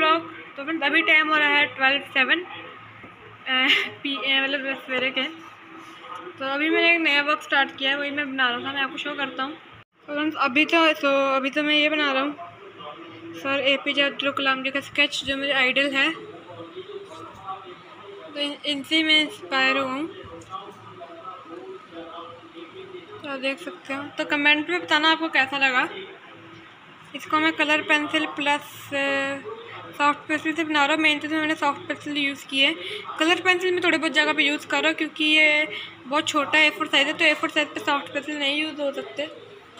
Vlog तो friends अभी time हो रहा है ट्वेल्व सेवन पी मतलब सवेरे के। तो अभी मैंने एक नया वर्क स्टार्ट किया है वही मैं बना रहा था मैं आपको शो करता हूँ। तो फ्रेंड्स अभी तो तो अभी तो मैं ये बना रहा हूँ। Sir A P J Abdul Kalam ji का स्केच जो मेरे आइडल है। तो इन, इनसे मैं इंस्पायर हुआ हूँ। तो देख सकते हो। तो कमेंट में बताना आपको कैसा लगा। इसको मैं colour pencil plus soft pencil से बना रहा हूँ। मेन तो मैंने सॉफ्ट पेंसिल यूज़ की है। कलर पेंसिल में थोड़े बहुत जगह पे यूज़ कर रहा हूँ क्योंकि ये बहुत छोटा ए फोर साइज़ है तो ए साइज़ पे सॉफ्ट पेंसिल नहीं यूज़ हो सकते।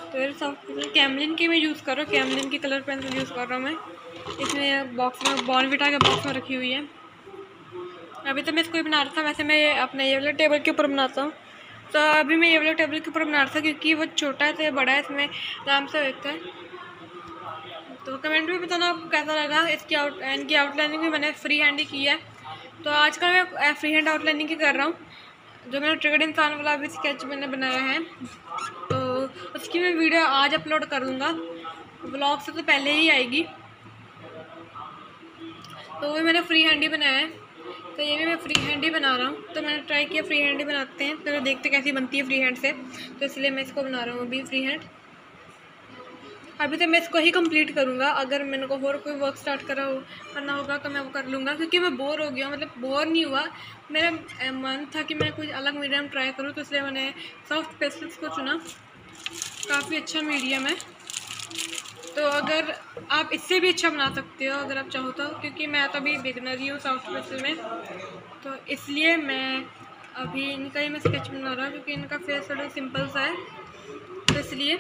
तो ये सॉफ्ट पेंसिल कैमलिन की मैं यूज़ कर रहा हूँ। कैमलिन की कलर पेंसिल यूज़ कर रहा हूँ मैं। इसमें बॉक्स में बॉर्नविटा के बॉक्स में रखी हुई है। अभी तो मैं इसको ही बना रहा था। वैसे मैं अपने ये वाले टेबल के ऊपर बनाता हूँ। तो अभी मैं ये वाले टेबल के ऊपर बना रहा था क्योंकि वो छोटा है तो बड़ा है, इसमें आराम से देखता है। तो कमेंट में बताना आपको कैसा लगा। इसकी आउट इनकी आउटलाइनिंग भी मैंने फ्री हैंड ही की है। तो आजकल मैं फ्री हैंड आउटलाइनिंग ही कर रहा हूँ। जो मैंने ट्रिगड इंसान वाला भी स्केच मैंने बनाया है। तो उसकी मैं वीडियो आज अपलोड कर दूँगा ब्लॉग से तो पहले ही आएगी। तो वो मैंने फ्री हैंड ही बनाया है। तो ये भी मैं फ्री हैंड ही बना रहा हूँ। तो मैंने ट्राई किया फ्री हैंड ही बनाते हैं। तो देखते कैसी बनती है फ्री हैंड से। तो इसलिए मैं इसको बना रहा हूँ अभी फ्री हैंड अभी तो मैं इसको ही कंप्लीट करूँगा। अगर मैंने को और कोई वर्क स्टार्ट करा हो, करना होगा तो मैं वो कर लूँगा, क्योंकि मैं बोर हो गया मतलब बोर नहीं हुआ। मेरा मन था कि मैं कुछ अलग मीडियम ट्राई करूँ तो इसलिए मैंने सॉफ्ट पेस्टल्स को चुना। काफ़ी अच्छा मीडियम है। तो अगर आप इससे भी अच्छा बना सकते हो, अगर आप चाहो तो क्योंकि मैं तो अभी बिगनर ही हूँ सॉफ्ट पेंसिल में। तो इसलिए मैं अभी इनका ही मैं स्केच बना रहा हूँ, क्योंकि इनका फेस थोड़ा सिंपल सा है। तो इसलिए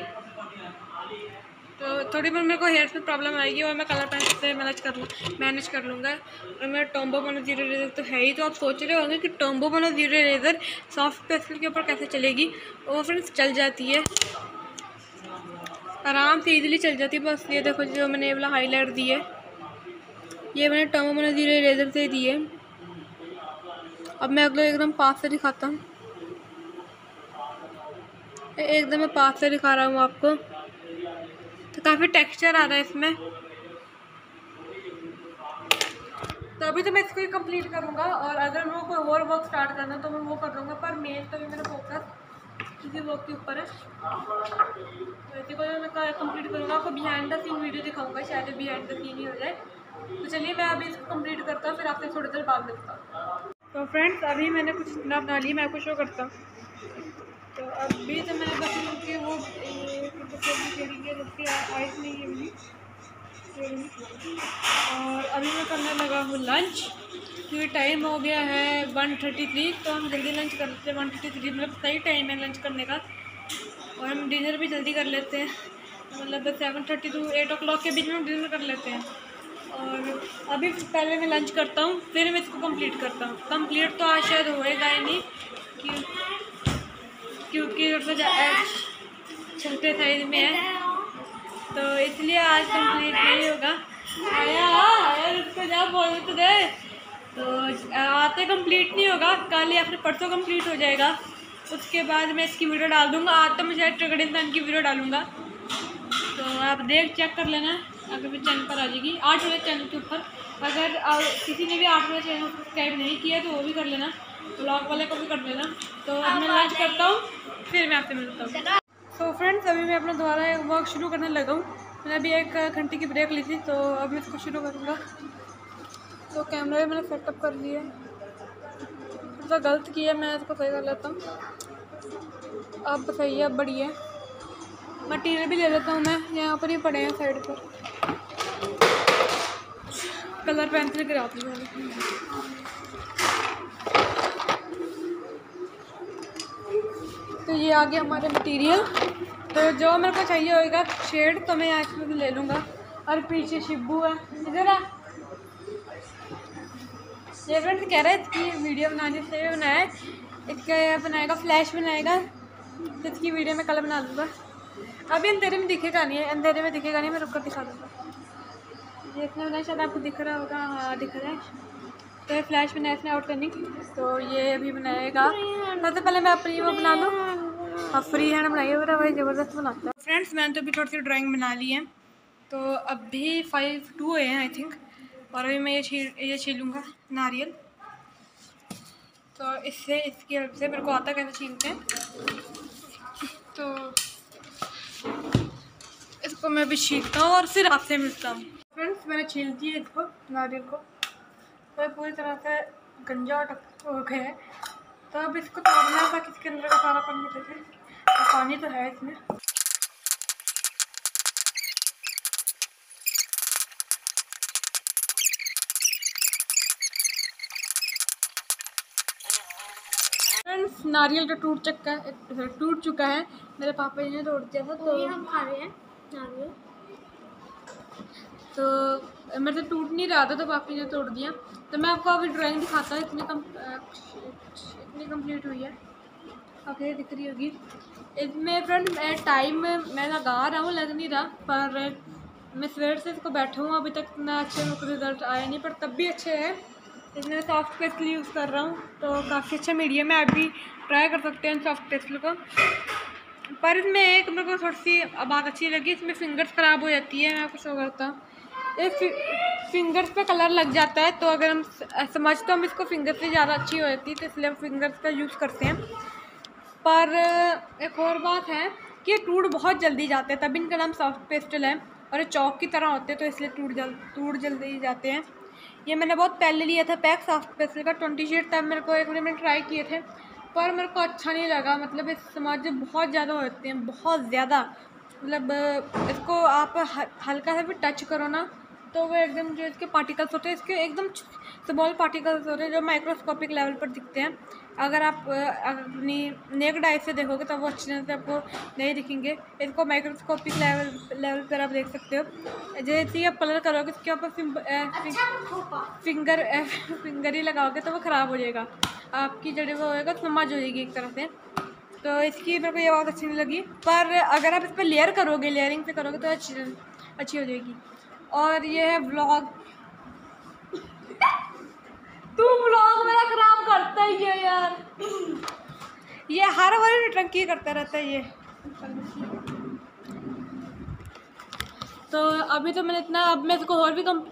तो थोड़ी बहुत मेरे को हेयर में प्रॉब्लम आएगी और मैं कलर पेंसिल से मैनेज कर लूँ मैनेज कर लूँगा। और मेरा टोम्बो बनो ज़ीरो रेजर तो है ही तो आप सोच रहे होंगे कि टोम्बो बनो ज़ीरो रेजर सॉफ्ट पेंसिल के ऊपर कैसे चलेगी? वो फ्रेंड्स चल जाती है। आराम से इजीली चल जाती है। बस ये देखो जो मैंने ये वाला हाईलाइट दी है, ये मैंने टोम्बो बनो ज़ीरो रेजर से दी है। अब मैं अगले एकदम पास से दिखाता हूँ। एकदम मैं पास से दिखा रहा हूँ आपको। काफ़ी टेक्सचर आ रहा है इसमें। तो अभी तो मैं इसको ही कंप्लीट करूँगा और अगर को कोई और वर्क स्टार्ट करना तो मैं वो कर लूँगा, पर मेन तो भी मेरा फोकस किसी वर्क के ऊपर है। तो इसी को मैं कंप्लीट करूँगा, आपको बिहाइंड द सीन वीडियो दिखाऊँगा, शायद बिहाइंड द सीन ही हो जाए। तो चलिए मैं अभी इसको कंप्लीट करता हूँ, फिर आपसे थोड़ी देर बाद मिलता हूँ। तो फ्रेंड्स अभी मैंने कुछ बना बना ली मैं आपको शो करता हूँ। तो अभी तो मैंने बस वो आइस नहीं है मेरी और अभी मैं करने लगा हूँ लंच क्योंकि टाइम हो गया है वन थर्टी थ्री तो हम जल्दी लंच कर लेते हैं। वन थर्टी थ्री मतलब सही टाइम है लंच करने का। और हम डिनर भी जल्दी कर लेते हैं। मतलब seven thirty two eight o'clock के बीच में हम डिनर कर लेते हैं। और अभी पहले मैं लंच करता हूँ, फिर मैं इसको कंप्लीट करता हूँ। कंप्लीट तो आज शायद होएगा ही नहीं कि क्योंकि छोटे साइज़ में है। तो इसलिए आज कंप्लीट नहीं होगा। आया आया उसको जा, बोल तो दे। तो आते कंप्लीट नहीं होगा। कल या फिर परसों कंप्लीट हो जाएगा। उसके बाद मैं इसकी वीडियो डाल दूँगा। आज तो मैं शायद ट्रिगड इंसान की वीडियो डालूँगा। तो आप देख चेक कर लेना। अगर मेरे चैनल पर आ जाएगी। आठ बजे चैनल के ऊपर। अगर किसी ने भी आठ बजे चैनल सब्सक्राइब नहीं किया तो वो भी कर लेना। ब्लॉग वाले को भी कर लेना। तो मैं लंच करता हूँ। फिर मैं आपसे मिलता हूँ। तो फ्रेंड्स अभी मैं अपना दोबारा एक वर्क शुरू करने लगा हूँ। मैंने अभी एक घंटे की ब्रेक ली थी तो अब मैं इसको शुरू करूँगा। तो कैमरा भी मैंने सेटअप कर लिया थोड़ा गलत किया, मैं इसको सही कर लेता हूँ। अब सही है अब बढ़िया मटीरियल भी ले लेता हूँ मैं, यहाँ पर ही पड़े हैं साइड पर। कलर पेंसिल गिराती हूँ तो ये आ गया हमारे मटेरियल तो जो मेरे को चाहिए होगा शेड तो मैं यहाँ से ले लूँगा। और पीछे शिब्बू है। इधर है ये फ्रेंड कह रहे हैं इसकी वीडियो बनाने से बनाया इसका बनाएगा फ्लैश बनाएगा। तो इसकी वीडियो मैं कल बना दूँगा। अभी अंधेरे में दिखेगा नहीं है अंधेरे में दिखेगा नहीं, मैं रुक कर दिखा दूँगा। ये इसने बनाया शायद आपको दिख रहा होगा। हाँ दिख रहा है। तो फ्लैश बनाया, इसने आउट करनी। तो ये अभी बनाएगा। सबसे पहले मैं अपनी वो बना लूँ। हाँ फ्री हैंड बनाइए, मेरा भाई ज़बरदस्त बनाता है। फ्रेंड्स मैंने तो अभी थोड़ी सी ड्राइंग बना ली है। तो अभी फाइव टू हुए हैं आई थिंक और अभी मैं ये छील, ये छीलूँगा नारियल। तो इससे, इसकी हेल्प से मेरे को आता कैसे छीलते हैं। तो इसको मैं अभी छीलता हूँ और फिर आपसे मिलता हूँ। फ्रेंड्स मैंने छील दिया इसको, नारियल को। तो पूरी तरह से गंजा हो गया है। तो अब इसको तोड़ना था किसके अंदर का सारा पानी निकल तो पानी तो है इसमें। फ्रेंड्स नारियल तो टूट चुका है टूट चुका है। मेरे पापा जी ने तोड़ दिया था तो हम खा रहे हैं नारियल। तो से टूट नहीं रहा था तो पापी ने तोड़ दिया तो मैं आपको अभी ड्राइंग दिखाता हूँ, इतनी कम इतनी कंप्लीट हुई है। ये दिख रही होगी। इसमें फ्रेंड मैं टाइम मैं लगा रहा हूँ, लग नहीं रहा, पर मैं सवेर से इसको बैठा हूँ, अभी तक इतना अच्छे रिज़ल्ट आया नहीं, पर तब भी अच्छे है। इसमें सॉफ्ट पेस्टल यूज़ कर रहा हूँ तो काफ़ी अच्छा मीडियम है, आप भी ट्राई कर सकते हैं सॉफ्ट पेस्टल को। पर इसमें एक मेरे को थोड़ी सी बात अच्छी लगी, इसमें फिंगर्स ख़राब हो जाती है, मैं आपको शो करता हूँ। फिंगर्स पे कलर लग जाता है तो अगर हम समझ तो हम इसको फिंगर से ज़्यादा अच्छी हो जाती है तो इसलिए हम फिंगर्स का यूज़ करते हैं। पर एक और बात है कि टूट बहुत जल्दी जाते हैं तभी इनका नाम सॉफ्ट पेस्टल है, और ये चौक की तरह होते हैं तो इसलिए टूट जल, टूट जल्दी जाते हैं। ये मैंने बहुत पहले लिया था पैक सॉफ्ट पेस्टल का ट्वेंटी शीट तब मेरे को एक मैंने ट्राई किए थे, पर मेरे को अच्छा नहीं लगा मतलब इस समाज बहुत ज़्यादा होते हैं, बहुत ज़्यादा। मतलब इसको आप हल्का सा भी टच करो ना तो वो एकदम जो इसके पार्टिकल्स होते हैं इसके एकदम स्मॉल पार्टिकल्स होते हैं जो माइक्रोस्कोपिक लेवल पर दिखते हैं। अगर आप अपनी नेक डाई से देखोगे तो वो अच्छी तरह से आपको नहीं दिखेंगे। इसको माइक्रोस्कोपिक लेवल लेवल पर आप देख सकते हो। जैसे ही आप कलर करोगे इसके ऊपर फिंगर फिंगर ही लगाओगे तो वो ख़राब हो जाएगा। आपकी जड़े वो होएगा समझ हो जाएगी एक तरह से। तो इसकी मेरे को ये बहुत अच्छी नहीं लगी। पर अगर आप इस पर लेयर करोगे लेयरिंग से करोगे तो अच्छी अच्छी हो जाएगी। और ये है ब्लॉग तू ब्लॉग मेरा खराब करता ही है यार। ये हर बार टंकी करता रहता है ये। तो अभी तो मैंने इतना, अब मैं इसको और भी कम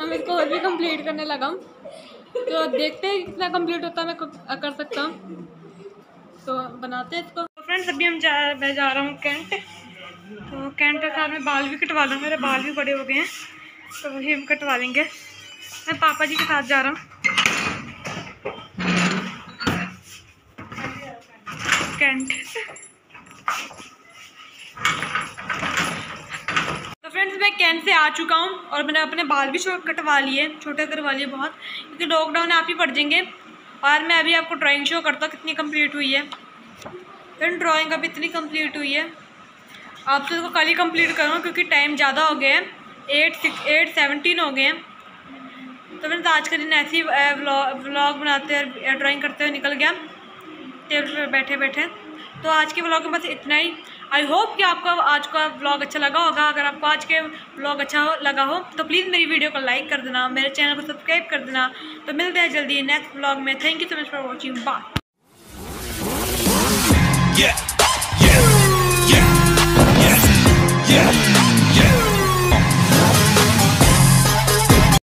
हम इसको और भी कंप्लीट करने लगा हूँ। तो देखते हैं कितना कंप्लीट होता है, मैं कर सकता हूँ। तो बनाते हैं इसको। फ्रेंड्स अभी हम जा, मैं जा रहा हूँ कैंट। तो कैंट के साथ में बाल भी कटवा लूँ, मेरे बाल भी बड़े हो गए हैं। तो वही हम कटवा लेंगे। मैं पापा जी के साथ जा रहा हूँ। कैंट तो फ्रेंड्स मैं कैंट से आ चुका हूँ और मैंने अपने बाल भी कटवा लिए, छोटे करवा लिए बहुत, क्योंकि लॉकडाउन आप ही पड़ जाएँगे। और मैं अभी आपको ड्राइंग शो करता हूँ, कितनी कंप्लीट हुई है। फिर ड्राइंग अभी इतनी कंप्लीट हुई है। आप तो इसको कल ही कंप्लीट करूँ क्योंकि टाइम ज़्यादा हो गया है। एट सिक्स एट सेवनटीन हो गए हैं। तो मैंने आज का दिन ऐसे ही व्लॉग बनाते हुए ड्राइंग करते हुए निकल गया। टेबल पर बैठे बैठे। तो आज के व्लॉग में बस इतना ही। आई होप कि आपको आज का ब्लॉग अच्छा लगा होगा। अगर आपको आज के ब्लॉग अच्छा हो, लगा हो तो प्लीज़ मेरी वीडियो को लाइक कर देना, मेरे चैनल को सब्सक्राइब कर देना। तो मिलते हैं जल्दी नेक्स्ट ब्लॉग में। Thank you so much for watching bye